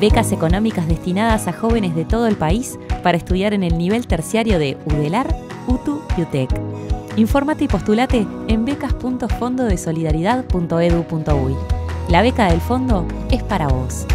Becas económicas destinadas a jóvenes de todo el país para estudiar en el nivel terciario de UDELAR, UTU y UTEC. Infórmate y postulate en becas.fondodesolidaridad.edu.uy. La beca del fondo es para vos.